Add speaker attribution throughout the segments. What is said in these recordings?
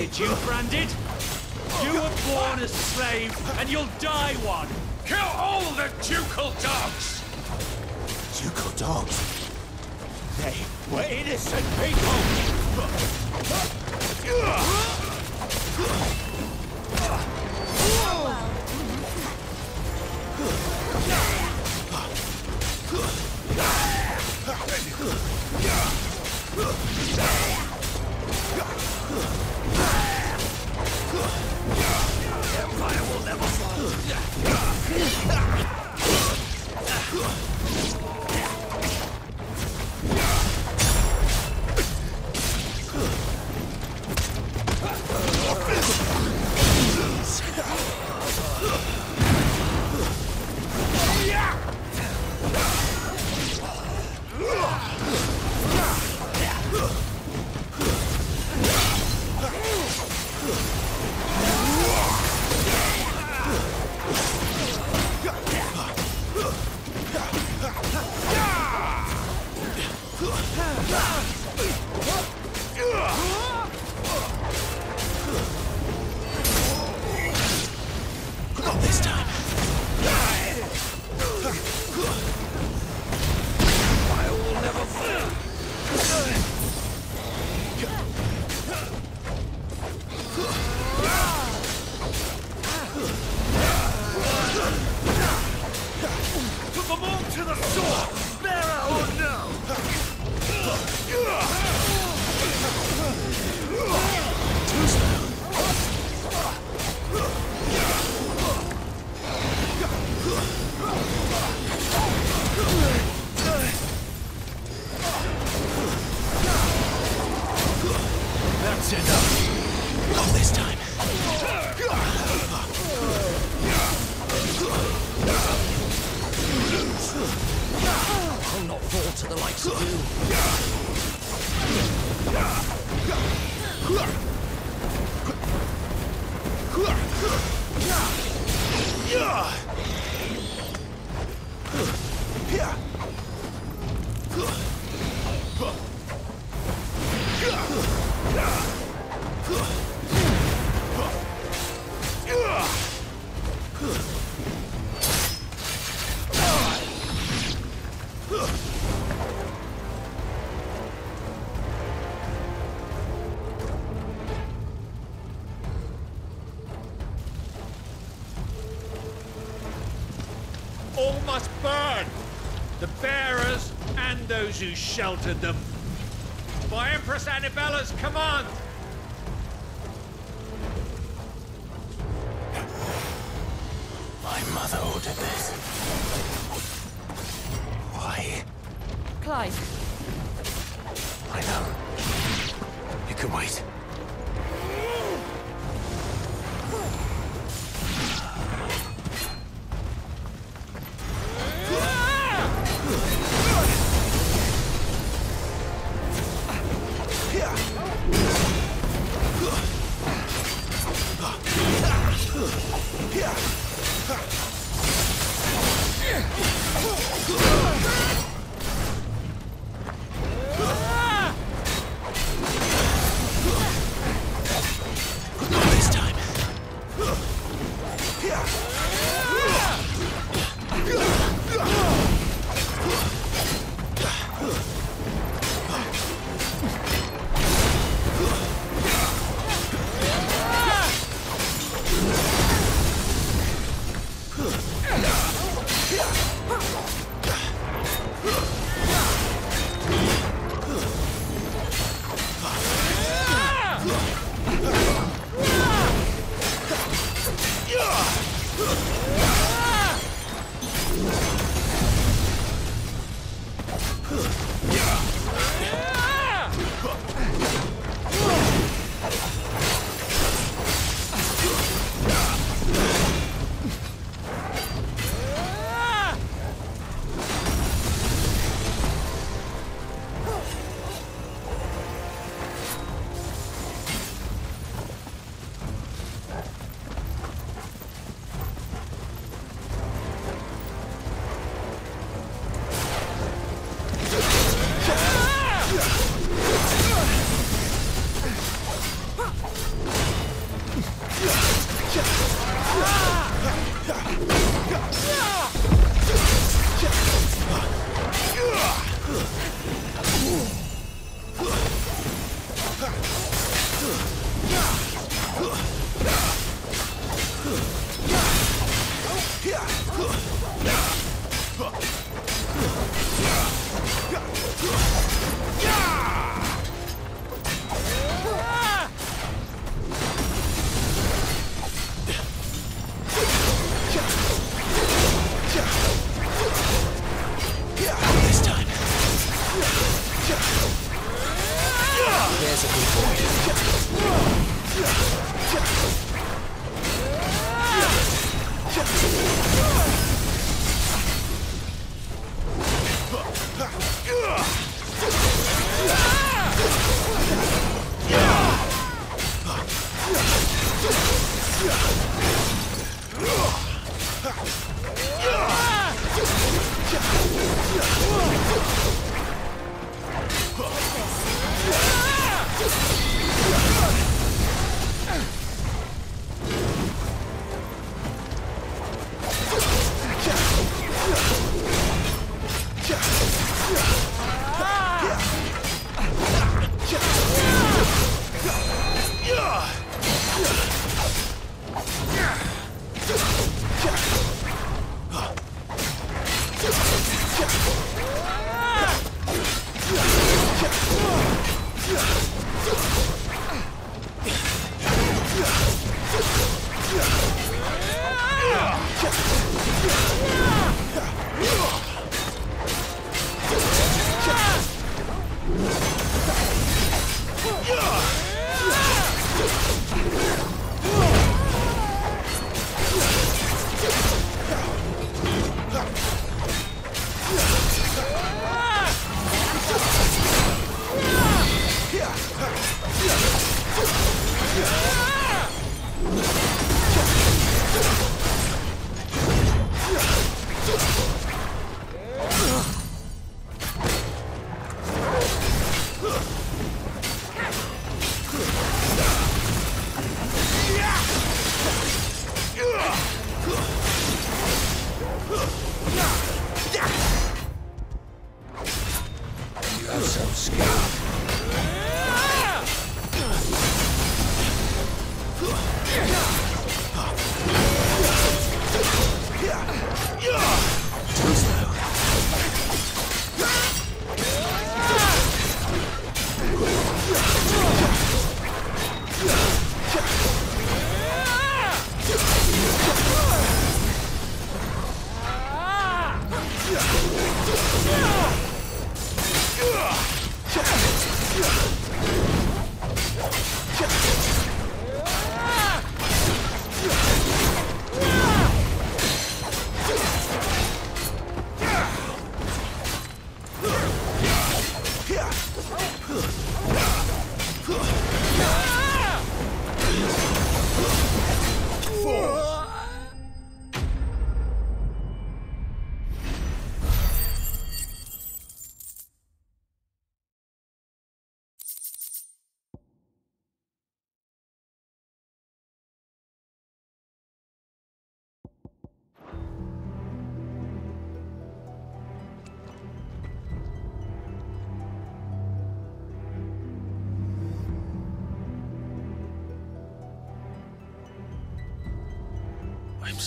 Speaker 1: did you, Branded? You were born a slave, and you'll die one!
Speaker 2: Kill all the ducal dogs!
Speaker 3: Ducal dogs?
Speaker 1: They were innocent people!
Speaker 2: Those who sheltered them. By Empress Anabella's command!
Speaker 3: My mother ordered this. Why?
Speaker 4: Clive,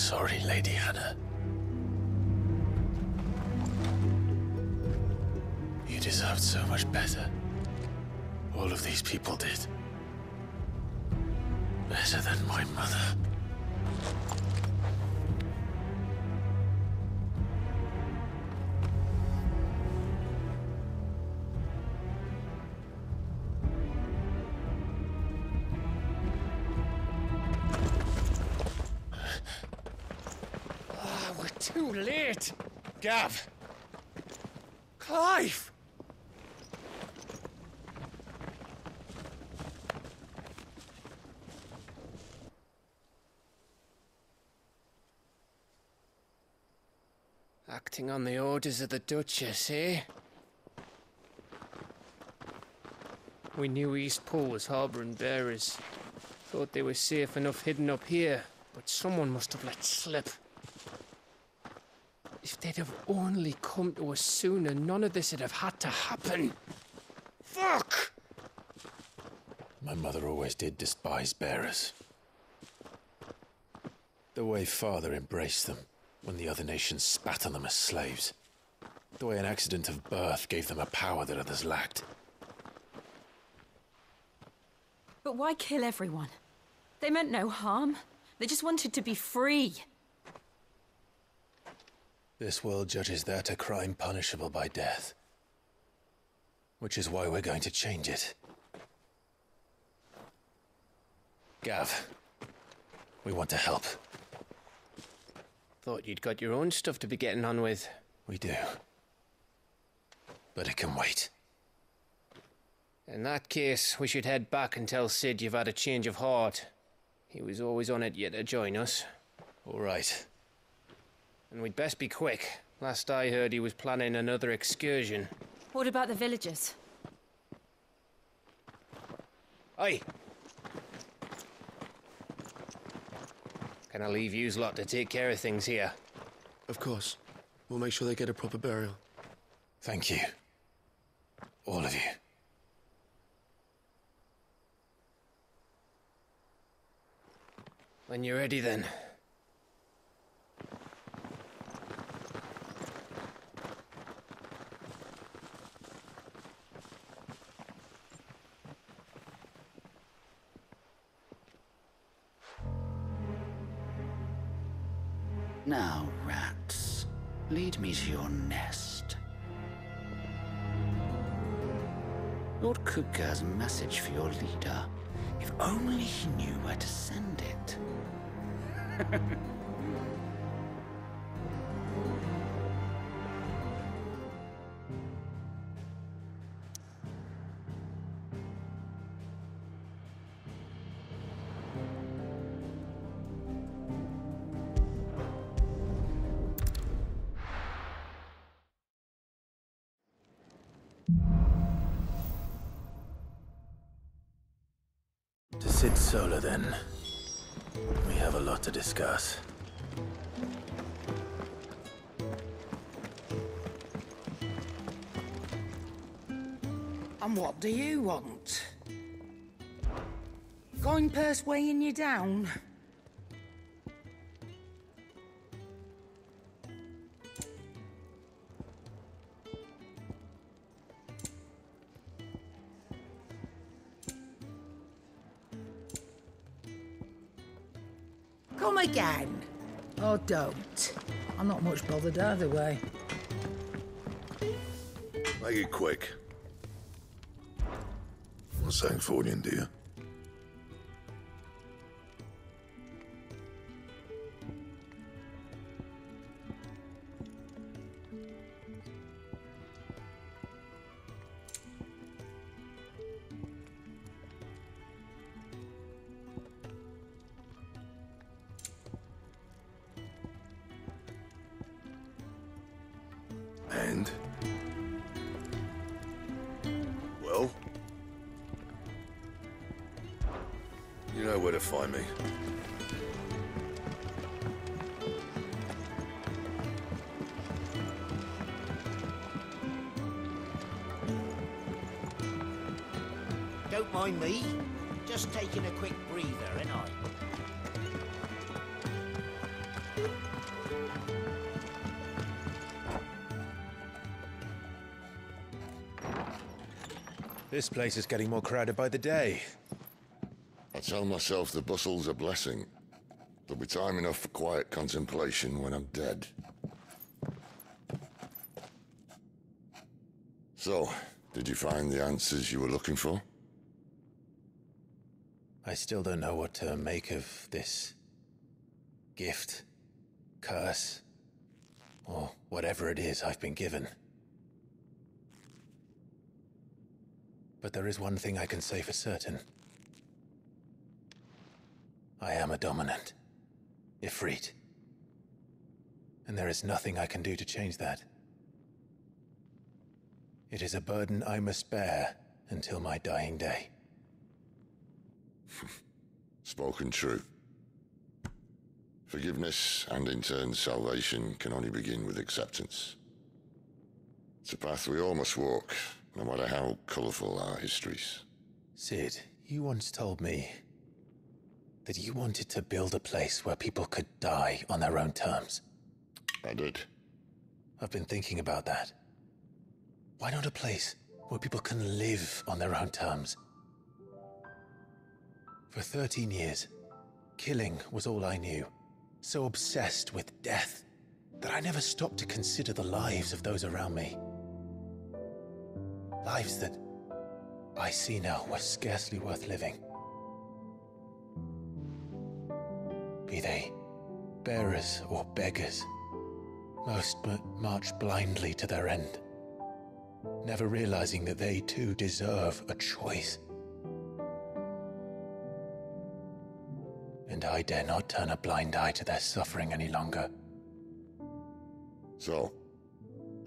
Speaker 3: sorry, Lady Hannah. You deserved so much better. All of these people did. Better than my mother.
Speaker 1: Gav. Clive.
Speaker 5: Acting on the orders of the Duchess, eh? We knew Eastpool was harbouring bearers. Thought they were safe enough hidden up here, but someone must have let slip. If they'd have only come to us sooner, none of this would have had to happen. Fuck!
Speaker 3: My mother always did despise bearers. The way father embraced them when the other nations spat on them as slaves. The way an accident of birth gave them a power that others lacked.
Speaker 6: But why kill everyone? They meant no harm. They just wanted to be free.
Speaker 3: This world judges that a crime punishable by death. Which is why we're going to change it. Gav, we want to help.
Speaker 5: Thought you'd got your own stuff to be getting on with.
Speaker 3: We do. But it can wait.
Speaker 5: In that case, we should head back and tell Cid you've had a change of heart. He was always on it yet to join us.
Speaker 3: All right.
Speaker 5: And we'd best be quick. Last I heard, he was planning another excursion.
Speaker 6: What about the villagers?
Speaker 5: Aye. Can I leave yous lot to take care of things here?
Speaker 7: Of course. We'll make sure they get a proper burial.
Speaker 3: Thank you. All of you.
Speaker 5: When you're ready, then.
Speaker 8: Me to your nest. Lord a message for your leader. If only he knew where to send it.
Speaker 3: Cid Solar, then. We have a lot to discuss.
Speaker 8: And what do you want? Going purse weighing you down?
Speaker 9: Again. Or don't. I'm not much bothered either way.
Speaker 10: Make it quick. What's Sangfordian, dear?
Speaker 3: This place is getting more crowded by the day.
Speaker 10: I tell myself the bustle's a blessing. There'll be time enough for quiet contemplation when I'm dead. So, did you find the answers you were looking for?
Speaker 3: I still don't know what to make of this gift, curse, or whatever it is I've been given. But there is one thing I can say for certain. I am a dominant, Ifrit. And there is nothing I can do to change that. It is a burden I must bear until my dying day.
Speaker 10: Spoken true. Forgiveness and in turn salvation can only begin with acceptance. It's a path we all must walk, no matter how colourful our histories.
Speaker 3: Cid, you once told me that you wanted to build a place where people could die on their own terms.
Speaker 10: I did.
Speaker 3: I've been thinking about that. Why not a place where people can live on their own terms? For 13 years, killing was all I knew. So obsessed with death that I never stopped to consider the lives of those around me. Lives that I see now were scarcely worth living. Be they bearers or beggars, most march blindly to their end, never realizing that they too deserve a choice. And I dare not turn a blind eye to their suffering any longer.
Speaker 10: So,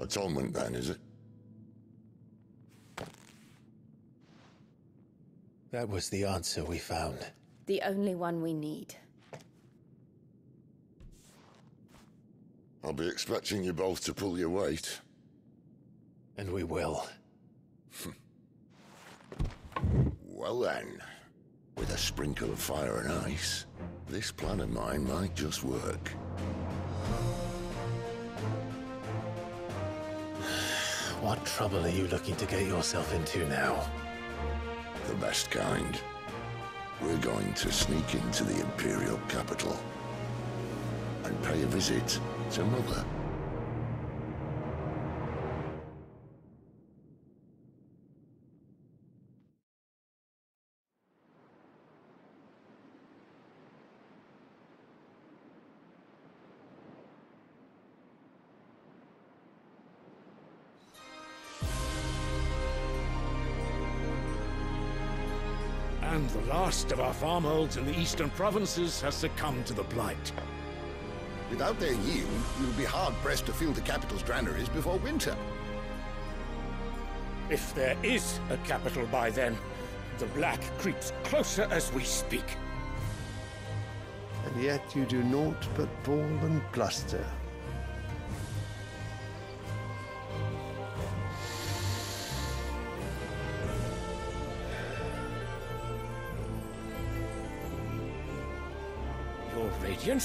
Speaker 10: atonement then, is it?
Speaker 3: That was the answer we found.
Speaker 6: The only one we need.
Speaker 10: I'll be expecting you both to pull your weight.
Speaker 3: And we will.
Speaker 10: Well then, with a sprinkle of fire and ice, this plan of mine might just work.
Speaker 3: What trouble are you looking to get yourself into now?
Speaker 10: The best kind. We're going to sneak into the Imperial capital. and pay a visit to Mother.
Speaker 1: And last of our farmholds in the eastern provinces has succumbed to the blight.
Speaker 11: Without their yield, we will be hard-pressed to fill the capital's granaries before winter.
Speaker 1: If there is a capital by then, the black creeps closer as we speak.
Speaker 12: And yet you do naught but bawl and bluster.
Speaker 1: Your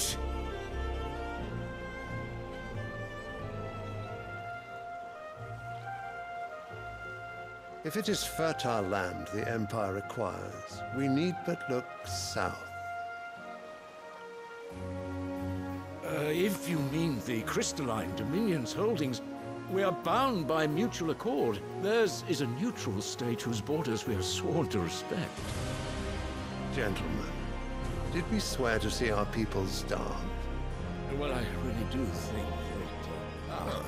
Speaker 12: If it is fertile land the Empire requires, we need but look south.
Speaker 1: Uh, if you mean the crystalline Dominion's holdings, we are bound by mutual accord. Theirs is a neutral state whose borders we are sworn to respect.
Speaker 12: Gentlemen, did we swear to see our people starve?
Speaker 1: Well, I really do think that... Uh,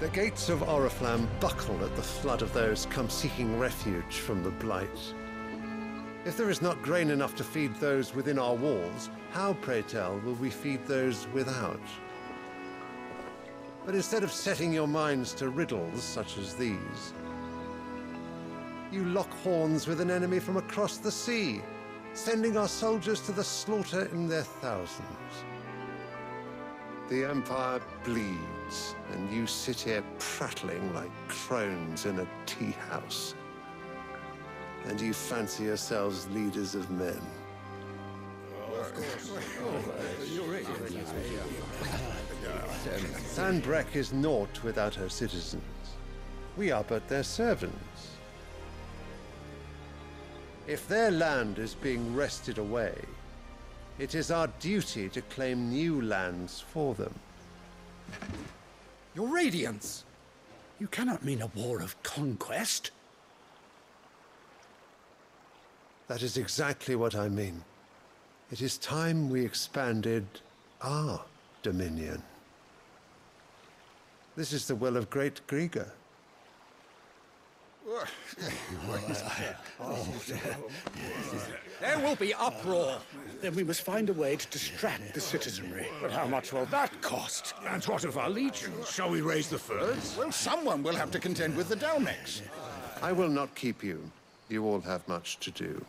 Speaker 12: The gates of Oriflamme buckle at the flood of those come seeking refuge from the Blight. If there is not grain enough to feed those within our walls, how, pray tell, will we feed those without? But instead of setting your minds to riddles such as these, you lock horns with an enemy from across the sea, sending our soldiers to the slaughter in their thousands. The Empire bleeds, and you sit here prattling like crones in a tea house. And you fancy yourselves leaders of men. Sanbreque is naught without her citizens. We are but their servants. If their land is being wrested away, it is our duty to claim new lands for them.
Speaker 13: Your Radiance! You cannot mean a war of conquest.
Speaker 12: That is exactly what I mean. It is time we expanded our dominion. This is the will of great Greagor.
Speaker 13: There will be uproar. Then we must find a way to distract the citizenry.
Speaker 1: But how much will that cost? And what of our legions? Shall we raise the furs?
Speaker 11: Well, someone will have to contend with the Dalmex.
Speaker 12: I will not keep you. You all have much to do.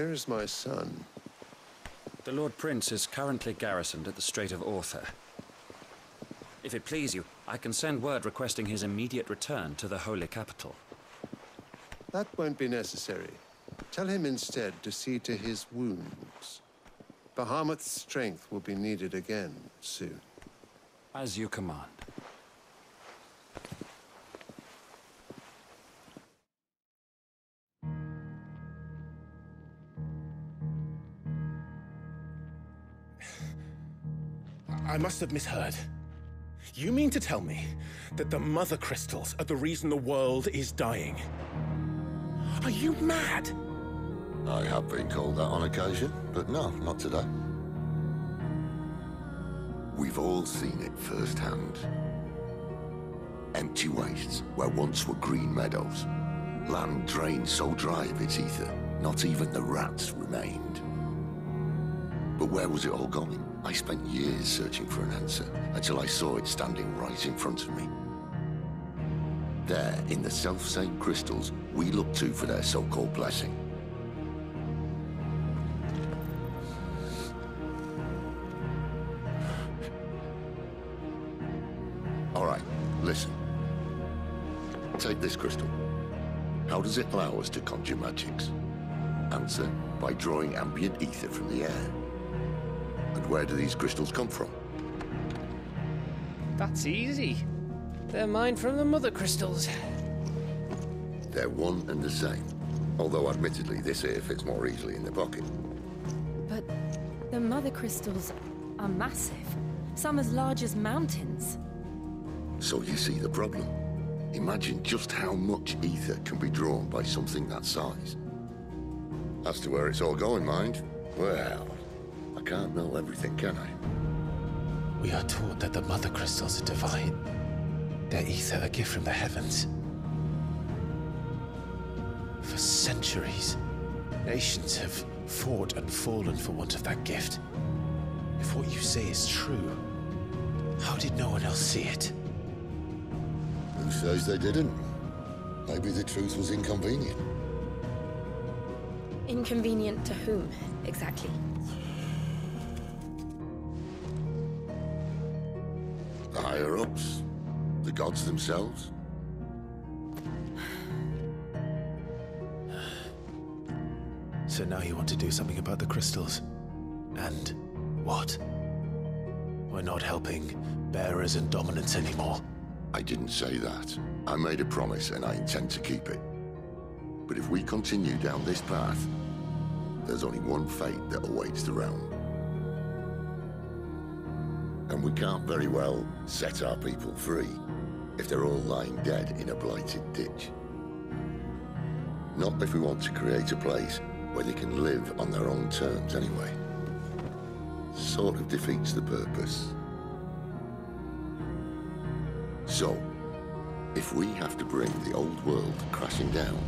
Speaker 12: Where is my son?
Speaker 14: The Lord Prince is currently garrisoned at the Strait of Arthur. If it please you, I can send word requesting his immediate return to the Holy Capital.
Speaker 12: That won't be necessary. Tell him instead to see to his wounds. Bahamut's strength will be needed again soon.
Speaker 14: As you command.
Speaker 15: Must have misheard. You mean to tell me that the mother crystals are the reason the world is dying? Are you mad?
Speaker 10: I have been called that on occasion, but no, not today. We've all seen it firsthand. Empty wastes where once were green meadows. Land drained so dry of its ether, not even the rats remained. But where was it all going? I spent years searching for an answer until I saw it standing right in front of me. There, in the self-same crystals we look to for their so-called blessing. All right, listen. Take this crystal. How does it allow us to conjure magics? Answer, by drawing ambient ether from the air. And where do these crystals come from?
Speaker 5: That's easy. They're mine from the mother crystals.
Speaker 10: They're one and the same. Although admittedly, this here fits more easily in the pocket.
Speaker 6: But the mother crystals are massive. Some as large as mountains.
Speaker 10: So you see the problem. Imagine just how much ether can be drawn by something that size. As to where it's all going, mind, well, I can't know everything, can I?
Speaker 3: We are taught that the mother crystals are divine. Their ether a gift from the heavens. For centuries, nations have fought and fallen for want of that gift. If what you say is true, how did no one else see it?
Speaker 10: Who says they didn't? Maybe the truth was inconvenient.
Speaker 6: Inconvenient to whom, exactly?
Speaker 10: Gods themselves?
Speaker 3: So now you want to do something about the crystals. And what? We're not helping bearers and dominants anymore.
Speaker 10: I didn't say that. I made a promise and I intend to keep it. But if we continue down this path, there's only one fate that awaits the realm. And we can't very well set our people free if they're all lying dead in a blighted ditch. Not if we want to create a place where they can live on their own terms anyway. Sort of defeats the purpose. So, if we have to bring the old world crashing down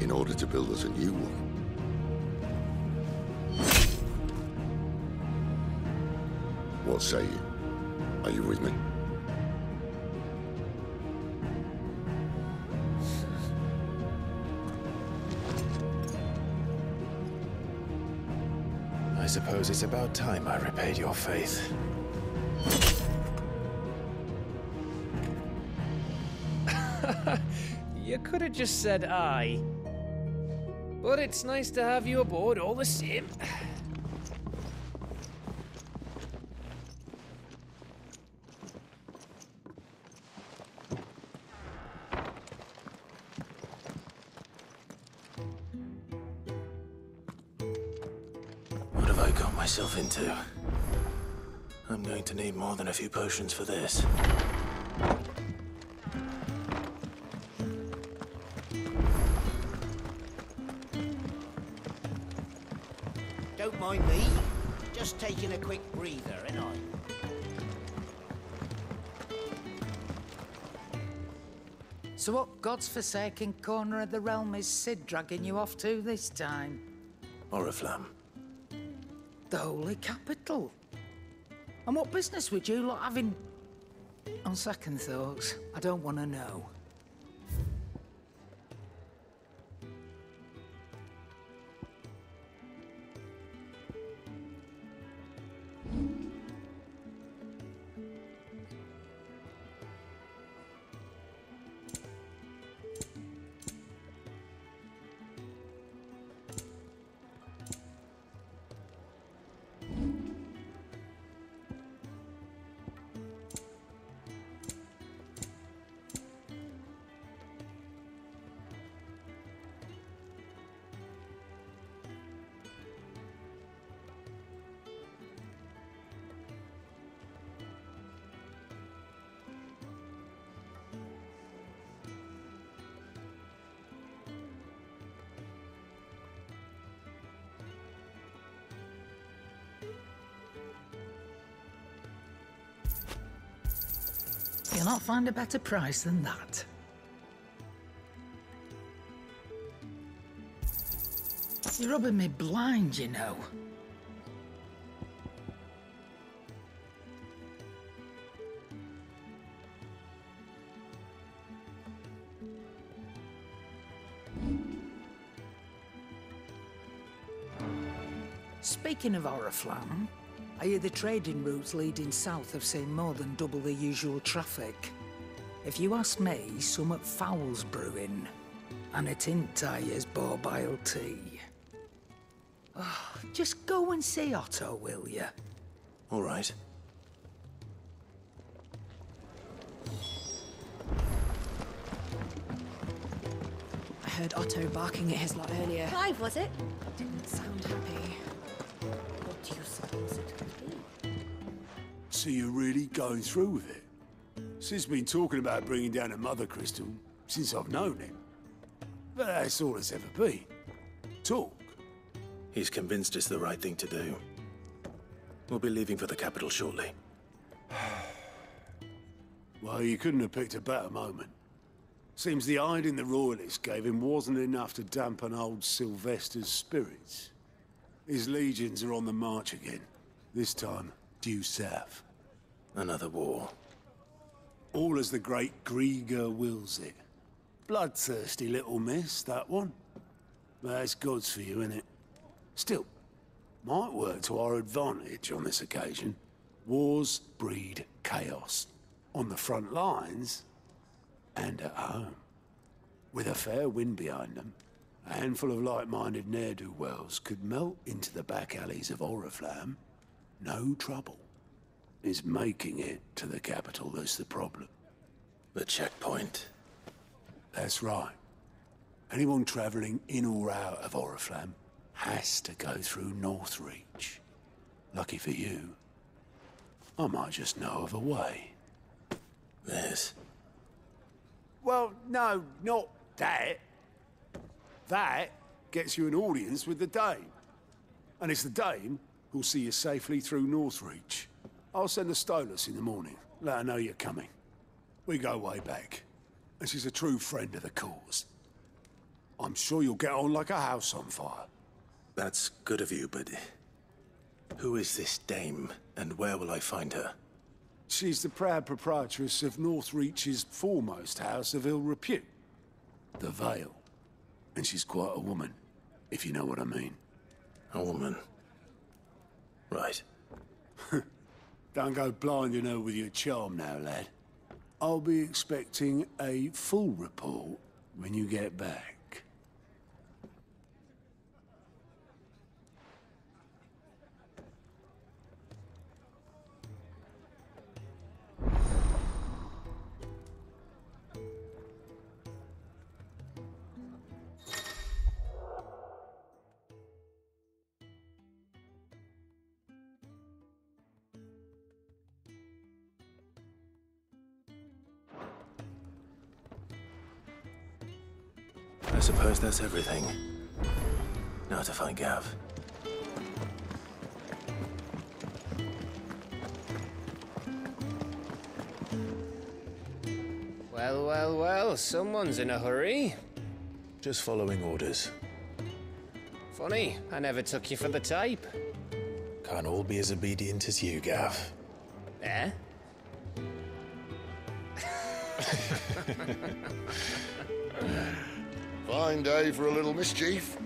Speaker 10: in order to build us a new one, what say you? Are you with me?
Speaker 3: Suppose it's about time I repaid your faith.
Speaker 5: you could have just said aye. But it's nice to have you aboard all the same.
Speaker 3: Potions for this.
Speaker 16: Don't mind me. Just taking a quick breather, ain't I?
Speaker 9: So what God's forsaken corner of the realm is Cid dragging you off to this time?
Speaker 3: Oriflamme.
Speaker 9: The holy capital. And what business would you lot having... On second thoughts, I don't want to know. Not find a better price than that. You're rubbing me blind, you know. Speaking of Oriflamme, I hear the trading routes leading south have seen more than double the usual traffic. If you ask me, summat foul's brewing. And it ain't Tyre's borbile tea. Oh, just go and see Otto, will you?
Speaker 3: All right.
Speaker 17: I heard Otto barking at his lot earlier.
Speaker 18: Clive, was it?
Speaker 17: Didn't sound happy.
Speaker 19: So you're really going through with it? Cid's been talking about bringing down a mother crystal since I've known him. But that's all it's ever been. Talk.
Speaker 3: He's convinced it's the right thing to do. We'll be leaving for the capital shortly.
Speaker 19: Well, you couldn't have picked a better moment. Seems the hiding the Royalists gave him wasn't enough to dampen old Sylvestre's spirits. His legions are on the march again. This time, due south.
Speaker 3: Another war.
Speaker 19: All as the great Greagor wills it. Bloodthirsty little miss, that one. But that's God's for you, innit? Still, might work to our advantage on this occasion. Wars breed chaos. On the front lines, and at home. With a fair wind behind them, a handful of like-minded ne'er-do-wells could melt into the back alleys of Oriflamme. No trouble. It's making it to the capital that's the problem.
Speaker 3: The checkpoint.
Speaker 19: That's right. Anyone travelling in or out of Oriflamme has to go through Northreach. Lucky for you, I might just know of a way.
Speaker 3: This?
Speaker 19: Well, no, not that. That gets you an audience with the Dame. And it's the Dame who'll see you safely through Northreach. I'll send the Stolas in the morning. Let her know you're coming. We go way back. And she's a true friend of the cause. I'm sure you'll get on like a house on fire.
Speaker 3: That's good of you, but... Who is this dame, and where will I find her?
Speaker 19: She's the proud proprietress of Northreach's foremost house of ill repute. The Vale. And she's quite a woman, if you know what I mean.
Speaker 3: A woman? Right.
Speaker 19: Don't go blinding her with your charm now, lad. I'll be expecting a full report when you get back.
Speaker 3: Suppose that's everything. Now to find Gav.
Speaker 5: Well, well, well, someone's in a hurry.
Speaker 3: Just following orders.
Speaker 5: Funny, I never took you for the type.
Speaker 3: Can't all be as obedient as you, Gav.
Speaker 5: Eh?
Speaker 10: Fine day for a little mischief,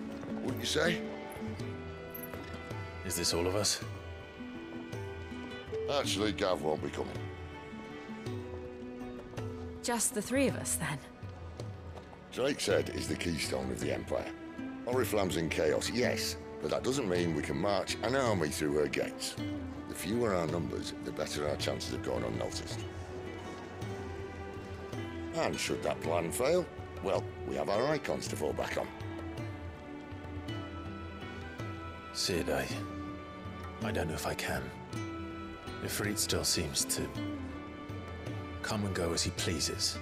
Speaker 10: wouldn't you say?
Speaker 3: Is this all of us?
Speaker 10: Actually, Gav won't be coming.
Speaker 6: Just the three of us, then.
Speaker 10: Drakeshead is the keystone of the Empire. Oriflamme's in chaos, yes, but that doesn't mean we can march an army through her gates. The fewer our numbers, the better our chances of going unnoticed. And should that plan fail, well, we have our Eikons to fall back on.
Speaker 3: Cid, I... I don't know if I can. Ifrit still seems to... come and go as he pleases.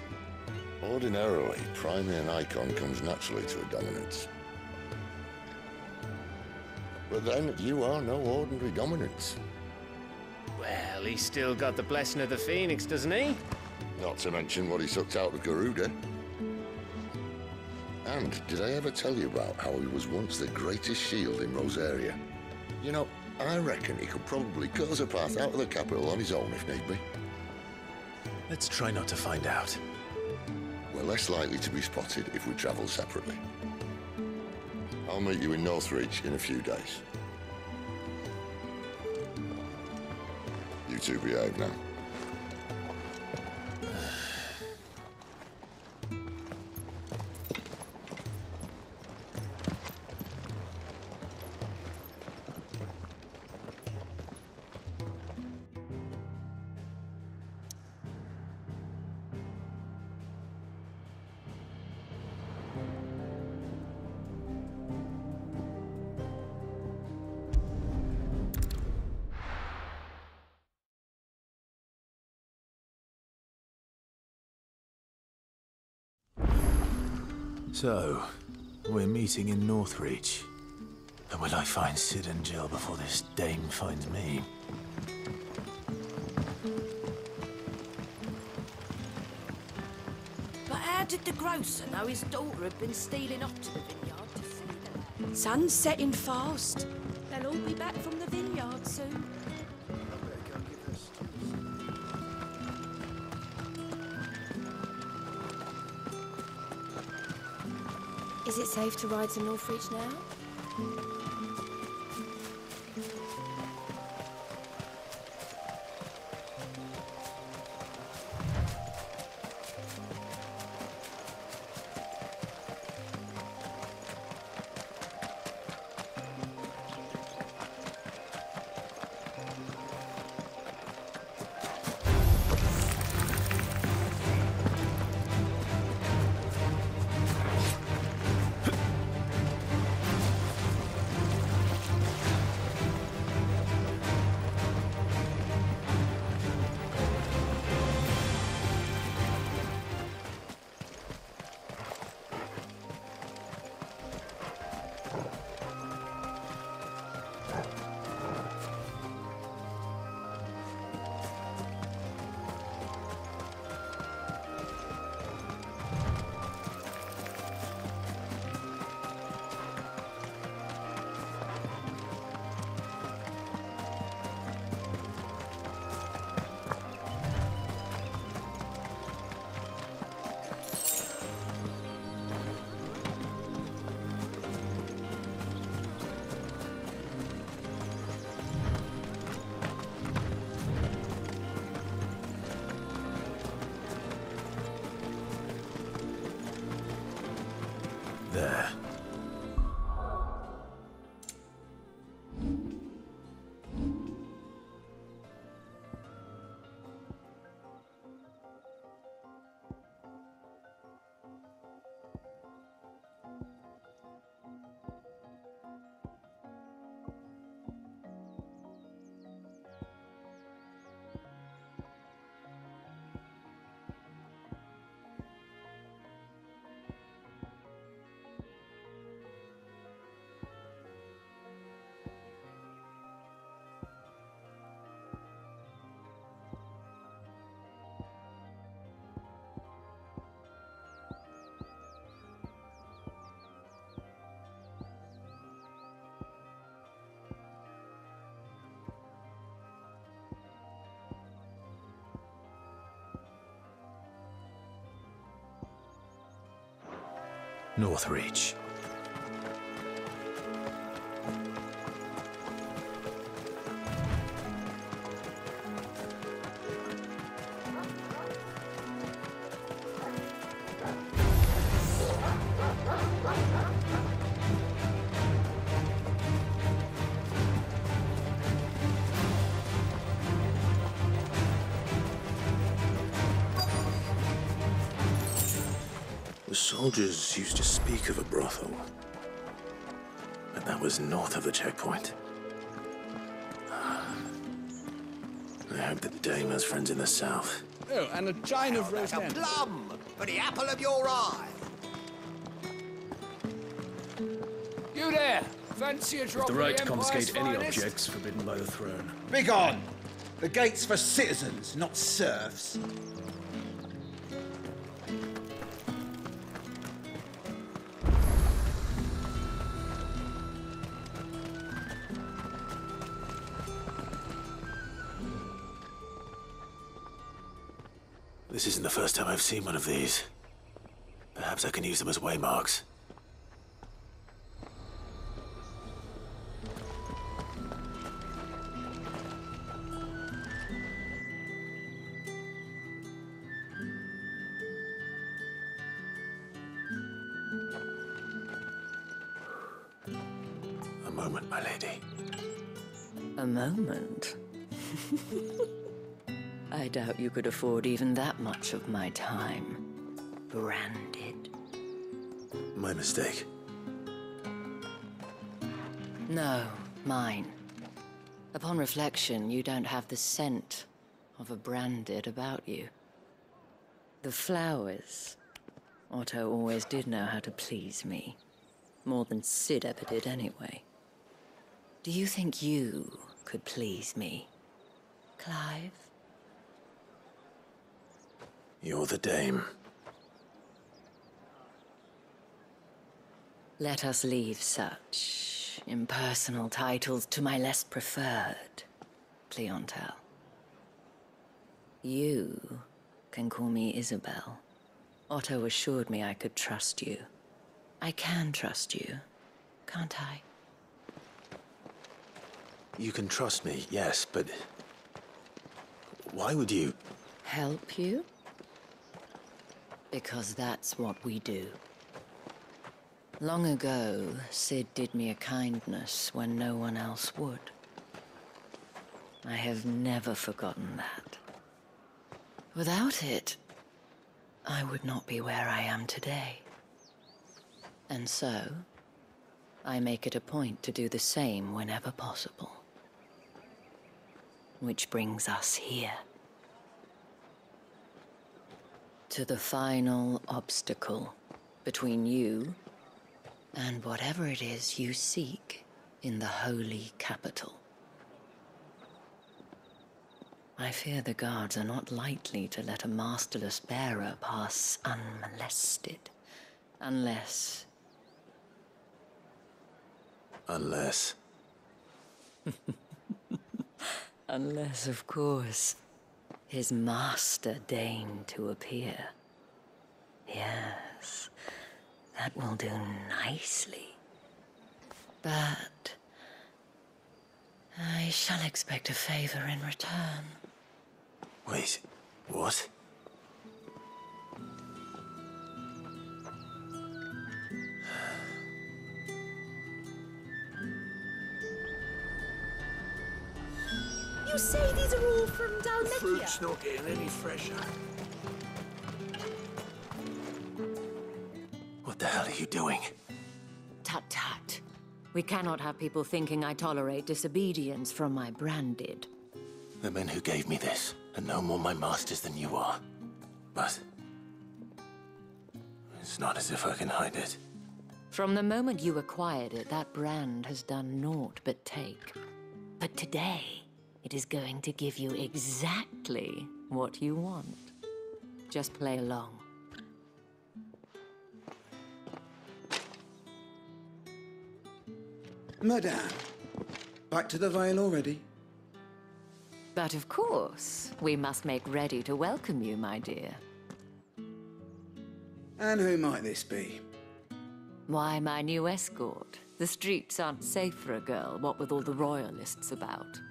Speaker 10: Ordinarily, priming an Eikon comes naturally to a Dominant. But then, you are no ordinary Dominant.
Speaker 5: Well, he's still got the blessing of the Phoenix, doesn't he?
Speaker 10: Not to mention what he sucked out of Garuda. And did I ever tell you about how he was once the greatest shield in Rosaria? You know, I reckon he could probably cut us a path out of the capital on his own if need be.
Speaker 3: Let's try not to find out.
Speaker 10: We're less likely to be spotted if we travel separately. I'll meet you in Northreach in a few days. You two behave now.
Speaker 3: Meeting in Northreach. And will I find Cid and Jill before this dame finds me?
Speaker 9: But how did the grocer know his daughter had been stealing off to the vineyard to see them?
Speaker 19: Sun's setting fast. They'll all be back from the vineyard soon.
Speaker 17: Is it safe to ride to Northreach now?
Speaker 3: Northreach.
Speaker 20: The soldiers speak of a brothel. But that was north of the checkpoint. I hope that Dame has friends in the south.
Speaker 21: Oh, and a chine of roast
Speaker 16: Like a plum for the apple of your eye.
Speaker 22: You there! Fancy a drop
Speaker 13: The
Speaker 22: of
Speaker 13: right to confiscate any
Speaker 22: finest?
Speaker 13: objects forbidden by the throne.
Speaker 23: Begone! The gate's for citizens, not serfs.
Speaker 3: Seen one of these. Perhaps I can use them as waymarks. A moment, my lady.
Speaker 24: A moment? I doubt you could afford even that much of my time. Branded.
Speaker 3: My mistake.
Speaker 24: No, mine. Upon reflection, you don't have the scent of a branded about you. The flowers Otto always did know how to please me. More than Cid ever did, anyway. Do you think you could please me, Clive?
Speaker 3: You're the dame.
Speaker 24: Let us leave such impersonal titles to my less preferred, Cleontel. You can call me Isabelle. Otto assured me I could trust you. I can trust you, can't I?
Speaker 3: You can trust me, yes, but... Why would you...
Speaker 24: Help you? Because that's what we do. Long ago, Cid did me a kindness when no one else would. I have never forgotten that. Without it, I would not be where I am today. And so, I make it a point to do the same whenever possible. Which brings us here. To the final obstacle between you and whatever it is you seek in the holy capital. I fear the guards are not likely to let a masterless bearer pass unmolested. Unless.
Speaker 3: Unless.
Speaker 24: Unless, of course, his master deigned to appear. Yes, that will do nicely. But. I shall expect a favor in return.
Speaker 3: Wait, what?
Speaker 25: You say these are all from Dhalmekia?
Speaker 1: Fruit's not getting any fresher.
Speaker 3: What the hell are you doing?
Speaker 24: Tut tut. We cannot have people thinking I tolerate disobedience from my branded.
Speaker 3: The men who gave me this are no more my masters than you are. But... It's not as if I can hide it.
Speaker 24: From the moment you acquired it, that brand has done naught but take. But today, it is going to give you exactly what you want. Just play along.
Speaker 23: Madame, back to the Vale already?
Speaker 24: But of course, we must make ready to welcome you, my dear.
Speaker 23: And who might this be?
Speaker 24: Why, my new escort. The streets aren't safe for a girl, what with all the royalists about.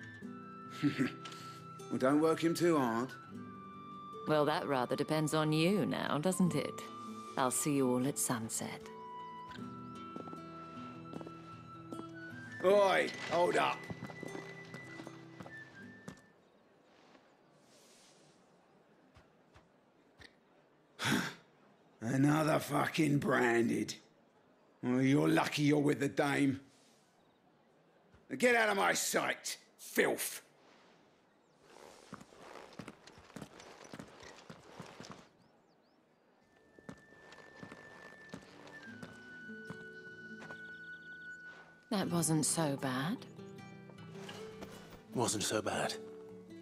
Speaker 23: well, don't work him too hard.
Speaker 24: Well, that rather depends on you now, doesn't it? I'll see you all at sunset.
Speaker 23: Oi, hold up. Another fucking branded. Well, you're lucky you're with the dame. Now Get out of my sight, filth.
Speaker 24: That wasn't so bad.
Speaker 3: Wasn't so bad.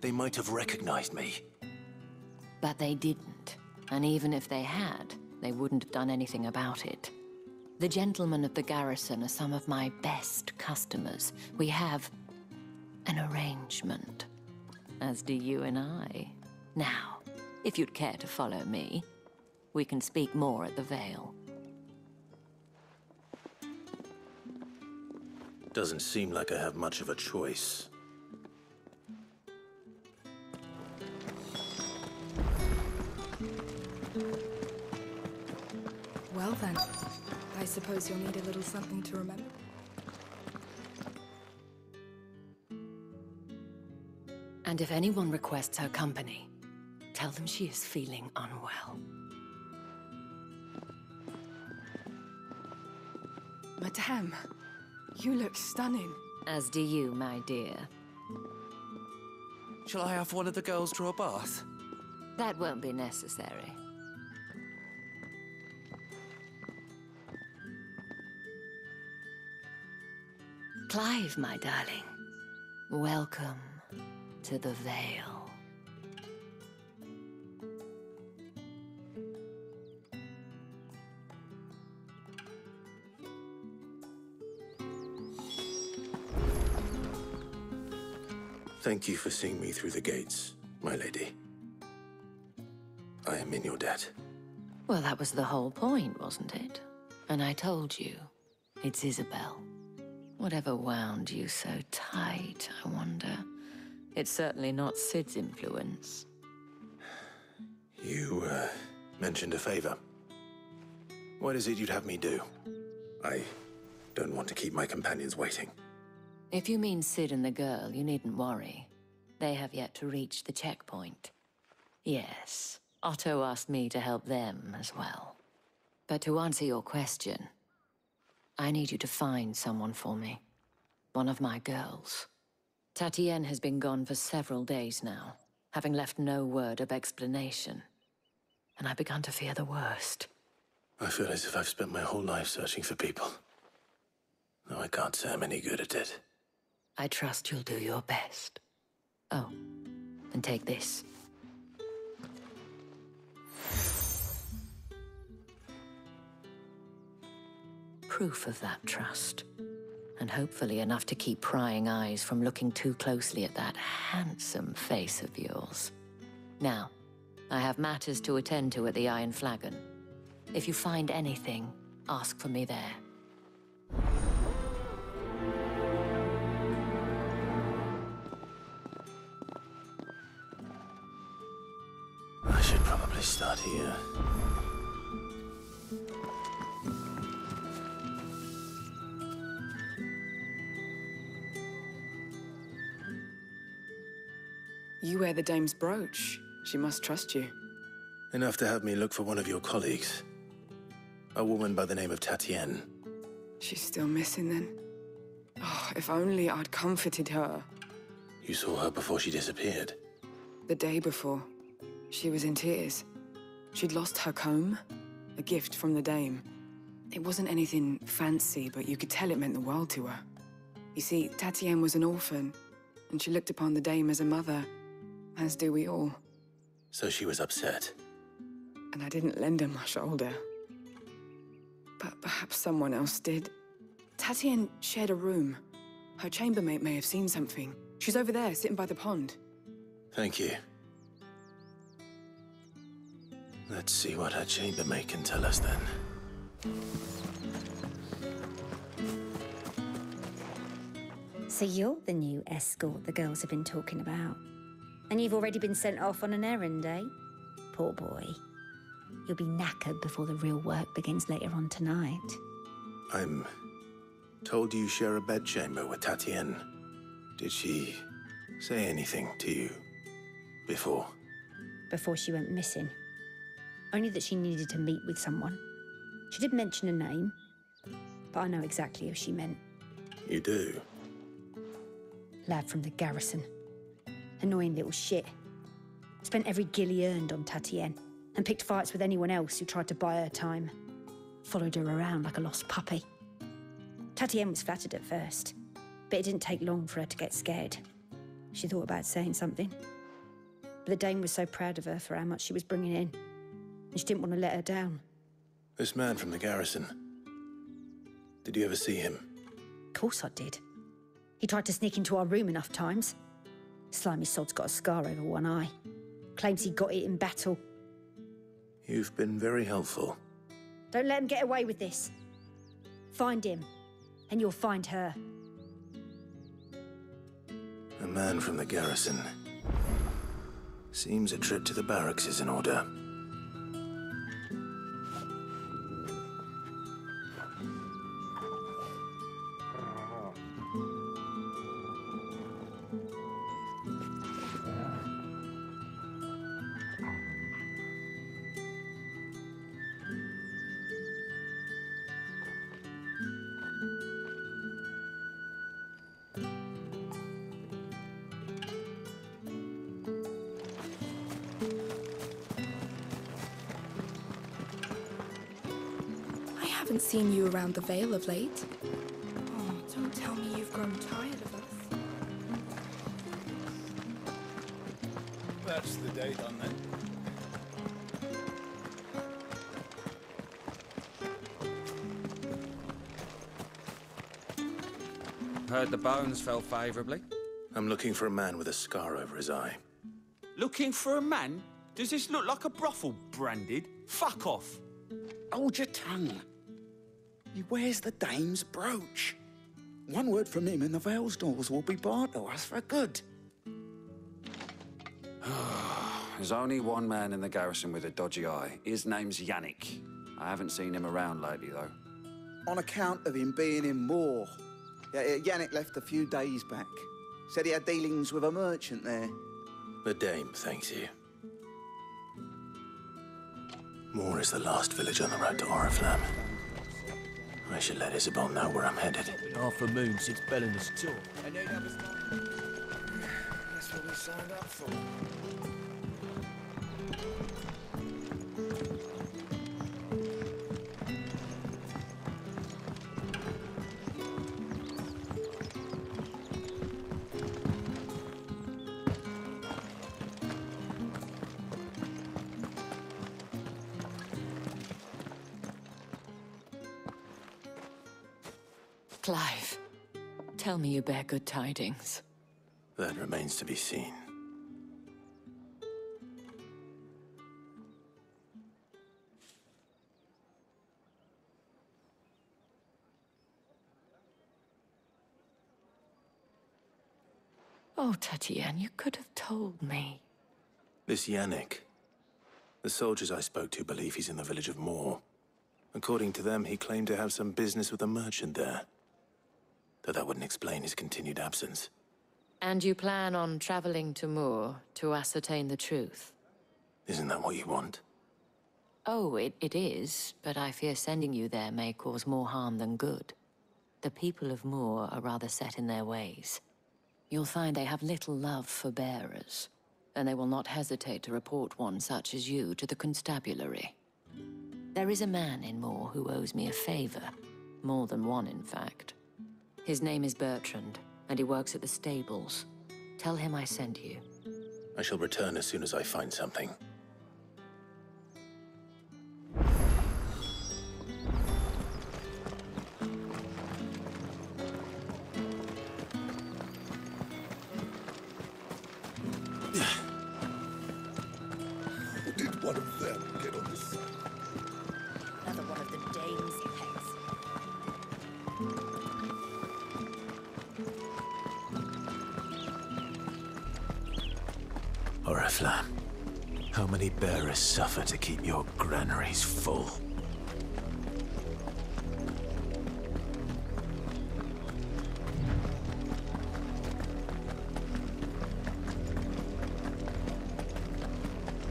Speaker 3: They might have recognized me.
Speaker 24: But they didn't. And even if they had, they wouldn't have done anything about it. The gentlemen of the garrison are some of my best customers. We have an arrangement, as do you and I. Now, if you'd care to follow me, we can speak more at the Vale.
Speaker 3: Doesn't seem like I have much of a choice.
Speaker 17: Well then, I suppose you'll need a little something to remember.
Speaker 24: And if anyone requests her company, tell them she is feeling unwell.
Speaker 17: Madame, you look stunning.
Speaker 24: As do you, my dear.
Speaker 22: Shall I have one of the girls draw a bath?
Speaker 24: That won't be necessary. Clive, my darling, welcome to the Vale.
Speaker 3: Thank you for seeing me through the gates, my lady. I am in your debt.
Speaker 24: Well, that was the whole point, wasn't it? And I told you, it's Isabelle. Whatever wound you so tight, I wonder. It's certainly not Cid's influence.
Speaker 3: You, uh, mentioned a favor. What is it you'd have me do? I don't want to keep my companions waiting.
Speaker 24: If you mean Cid and the girl, you needn't worry. They have yet to reach the checkpoint. Yes, Otto asked me to help them as well. But to answer your question, I need you to find someone for me. One of my girls. Tatienne has been gone for several days now, having left no word of explanation. And I've begun to fear the worst.
Speaker 3: I feel as if I've spent my whole life searching for people. Though I can't say I'm any good at it.
Speaker 24: I trust you'll do your best. Oh, and take this. Proof of that trust. And hopefully enough to keep prying eyes from looking too closely at that handsome face of yours. Now, I have matters to attend to at the Iron Flagon. If you find anything, ask for me there.
Speaker 3: Start here.
Speaker 26: You wear the dame's brooch. She must trust you.
Speaker 3: Enough to have me look for one of your colleagues. A woman by the name of Tatienne.
Speaker 26: She's still missing then. Oh, if only I'd comforted her.
Speaker 3: You saw her before she disappeared.
Speaker 26: The day before, she was in tears. She'd lost her comb, a gift from the dame. It wasn't anything fancy, but you could tell it meant the world to her. You see, Tatienne was an orphan, and she looked upon the dame as a mother, as do we all.
Speaker 3: So she was upset.
Speaker 26: And I didn't lend her my shoulder. But perhaps someone else did. Tatienne shared a room. Her chambermaid may have seen something. She's over there, sitting by the pond.
Speaker 3: Thank you. Let's see what her chambermaid can tell us then.
Speaker 25: So you're the new escort the girls have been talking about. And you've already been sent off on an errand, eh? Poor boy. You'll be knackered before the real work begins later on tonight.
Speaker 3: I'm told you share a bedchamber with Tatienne. Did she say anything to you before?
Speaker 25: Before she went missing. Only that she needed to meet with someone. She did mention a name, but I know exactly who she meant.
Speaker 3: You do?
Speaker 25: Lad from the garrison. Annoying little shit. Spent every gil he earned on Tatienne and picked fights with anyone else who tried to buy her time. Followed her around like a lost puppy. Tatienne was flattered at first, but it didn't take long for her to get scared. She thought about saying something. But the Dame was so proud of her for how much she was bringing in, and she didn't want to let her down.
Speaker 3: This man from the garrison. Did you ever see him?
Speaker 25: Of course I did. He tried to sneak into our room enough times. Slimy sod's got a scar over one eye. Claims he got it in battle.
Speaker 3: You've been very helpful.
Speaker 25: Don't let him get away with this. Find him, and you'll find her.
Speaker 3: A man from the garrison. Seems a trip to the barracks is in order.
Speaker 17: Around the Vale of late. Oh, don't tell me you've grown tired of us.
Speaker 27: That's the day done then.
Speaker 14: Heard the bones fell favourably.
Speaker 3: I'm looking for a man with a scar over his eye.
Speaker 28: Looking for a man? Does this look like a brothel, branded? Fuck off.
Speaker 29: Hold your tongue. He wears the dame's brooch. One word from him and the Vale's doors will be barred to us for good.
Speaker 14: There's only one man in the garrison with a dodgy eye. His name's Yannick. I haven't seen him around lately, though.
Speaker 23: On account of him being in war. Yeah, yeah, Yannick left a few days back. Said he had dealings with a merchant there.
Speaker 3: The dame thanks you. Moor is the last village on the road to Oriflamme. I should let Isabelle know where I'm headed.
Speaker 30: Half a moon since Belinda's tour.
Speaker 29: That's what we signed up for.
Speaker 24: Tell me you bear good tidings.
Speaker 3: That remains to be seen.
Speaker 24: Oh, Tatienne, you could have told me.
Speaker 3: This Yannick. The soldiers I spoke to believe he's in the village of Moor. According to them, he claimed to have some business with a merchant there. Though that wouldn't explain his continued absence.
Speaker 24: And you plan on traveling to Moor to ascertain the truth?
Speaker 3: Isn't that what you want?
Speaker 24: Oh, it, it is, but I fear sending you there may cause more harm than good. The people of Moor are rather set in their ways. You'll find they have little love for bearers, and they will not hesitate to report one such as you to the constabulary. There is a man in Moor who owes me a favor. More than one, in fact. His name is Bertrand, and he works at the stables. Tell him I sent you.
Speaker 3: I shall return as soon as I find something. Full?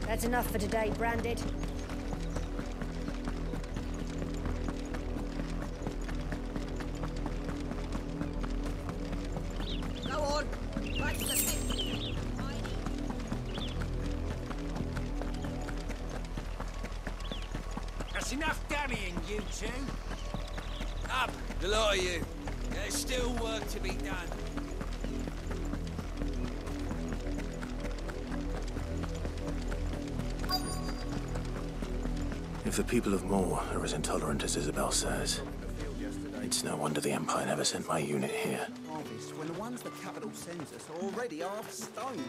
Speaker 22: That's enough for today, Branded.
Speaker 3: Empire never sent my unit here.
Speaker 23: Harvest when the ones the capital sends us are already half stone.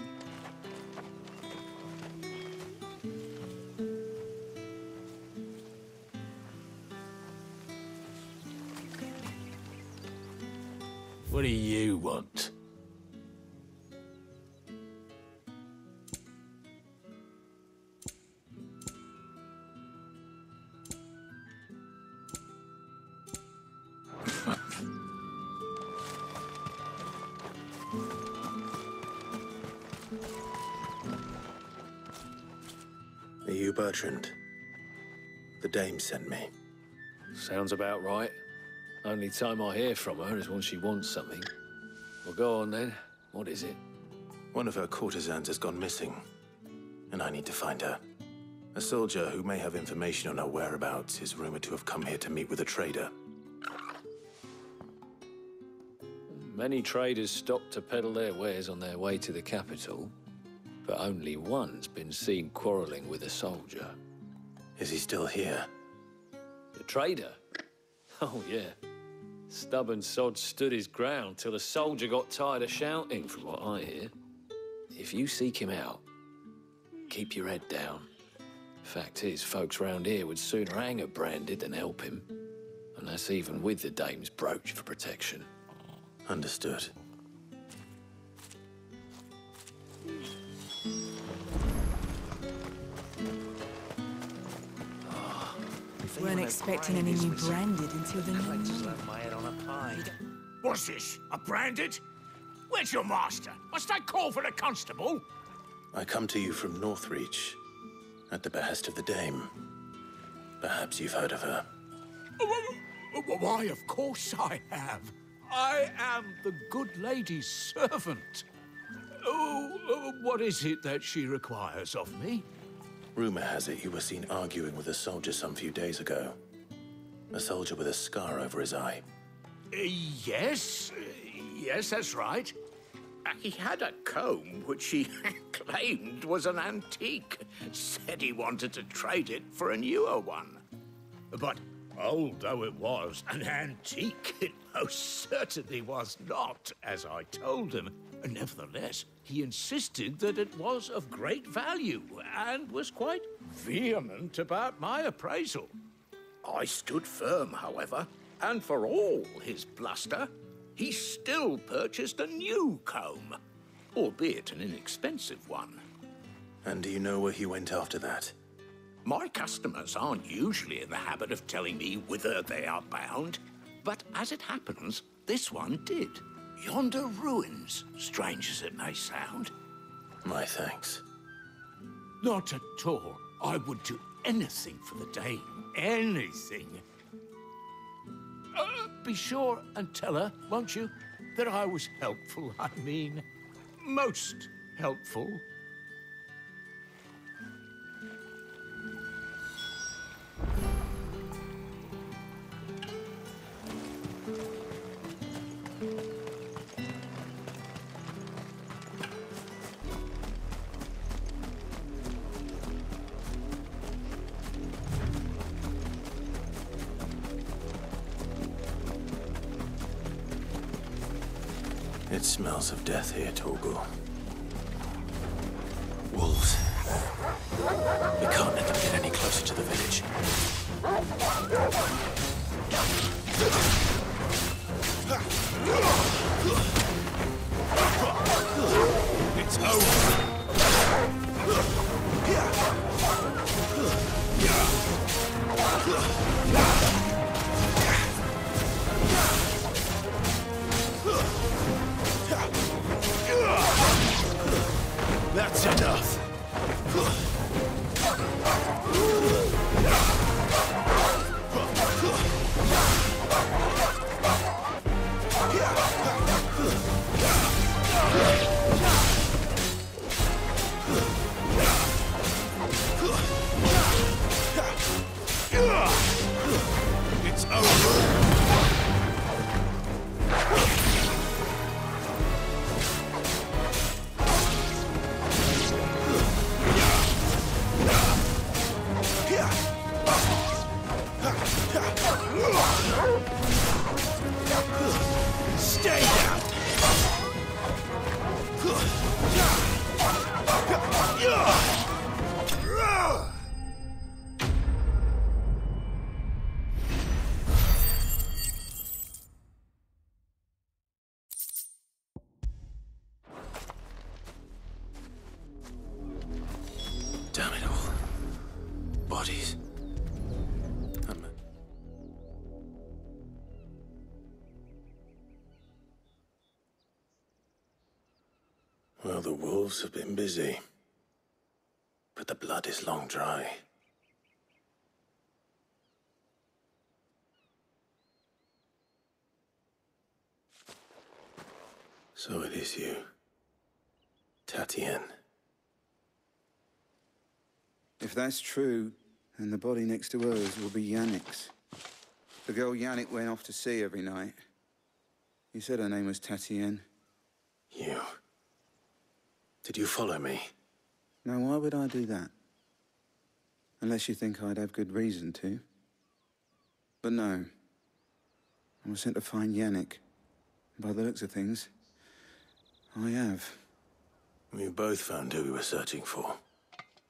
Speaker 30: What do you want?
Speaker 3: Bertrand? The dame sent me.
Speaker 30: Sounds about right. Only time I hear from her is when she wants something. Well, go on then. What is it?
Speaker 3: One of her courtesans has gone missing, and I need to find her. A soldier who may have information on her whereabouts is rumored to have come here to meet with a trader.
Speaker 30: Many traders stop to peddle their wares on their way to the capital, but only one's been seen quarrelling with a soldier.
Speaker 3: Is he still here?
Speaker 30: The trader? Oh, yeah. Stubborn sod stood his ground till the soldier got tired of shouting, from what I hear. If you seek him out, keep your head down. Fact is, folks round here would sooner hang a branded than help him. And that's even with the dame's brooch for protection.
Speaker 3: Understood.
Speaker 26: Weren't expecting any new branded until the new year.
Speaker 1: What's this? A branded? Where's your master? Must I call for a constable?
Speaker 3: I come to you from Northreach, at the behest of the Dame. Perhaps you've heard of her.
Speaker 1: Oh, oh, oh, why, of course I have. I am the good lady's servant. Oh, oh, what is it that she requires of me?
Speaker 3: Rumor has it you were seen arguing with a soldier some few days ago. A soldier with a scar over his eye.
Speaker 1: Uh, yes, uh, yes, that's right. Uh, He had a comb which he claimed was an antique. Said he wanted to trade it for a newer one. But old though it was, an antique it most certainly was not, as I told him. Nevertheless, he insisted that it was of great value and was quite vehement about my appraisal. I stood firm, however, and for all his bluster, he still purchased a new comb, albeit an inexpensive one.
Speaker 3: And do you know where he went after that?
Speaker 1: My customers aren't usually in the habit of telling me whither they are bound, but as it happens, this one did. Yonder ruins, strange as it may sound.
Speaker 3: My thanks.
Speaker 1: Not at all. I would do anything for the Dame. Anything. Uh, be sure and tell her, won't you, that I was helpful. I mean, most helpful.
Speaker 3: Of death here, Torgal. Wolves. We can't let them get any closer to the village.
Speaker 1: It's over.
Speaker 31: That's enough.
Speaker 3: Wolves have been busy. But the blood is long dry. So it is you. Tatienne.
Speaker 23: If that's true, then the body next to hers will be Yannick's. The girl Yannick went off to see every night. You said her name was Tatienne.
Speaker 3: You. Did you follow me?
Speaker 23: Now, why would I do that? Unless you think I'd have good reason to. But no. I was sent to find Yannick. By the looks of things, I have.
Speaker 3: We both found who we were searching for.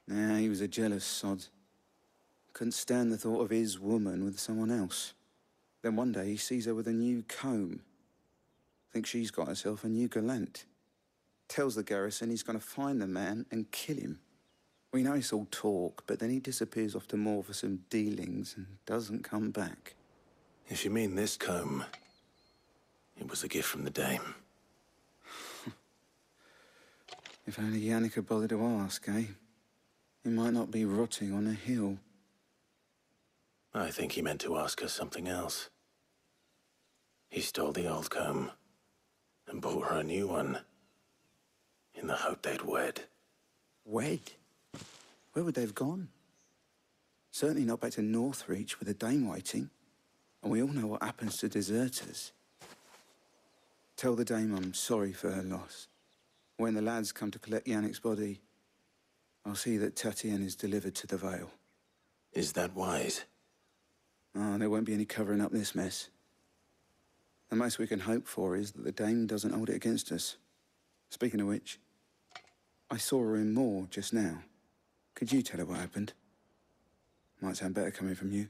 Speaker 23: Nah, he was a jealous sod. Couldn't stand the thought of his woman with someone else. Then one day he sees her with a new comb. Thinks she's got herself a new gallant. Tells the garrison he's going to find the man and kill him. We know it's all talk, but then he disappears off to Moor for some dealings and doesn't come back.
Speaker 3: If you mean this comb, it was a gift from the dame.
Speaker 23: If only Yannick had bothered to ask, eh? He might not be rotting on a hill.
Speaker 3: I think he meant to ask her something else. He stole the old comb and bought her a new one in the hope they'd wed.
Speaker 23: Wed? Where would they have gone? Certainly not back to Northreach with a dame waiting. And we all know what happens to deserters. Tell the dame I'm sorry for her loss. When the lads come to collect Yannick's body, I'll see that Tatienne is delivered to the Vale.
Speaker 3: Is that wise?
Speaker 23: Ah, there won't be any covering up this mess. The most we can hope for is that the dame doesn't hold it against us. Speaking of which, I saw her in Moor just now. Could you tell her what happened? Might sound better coming from you.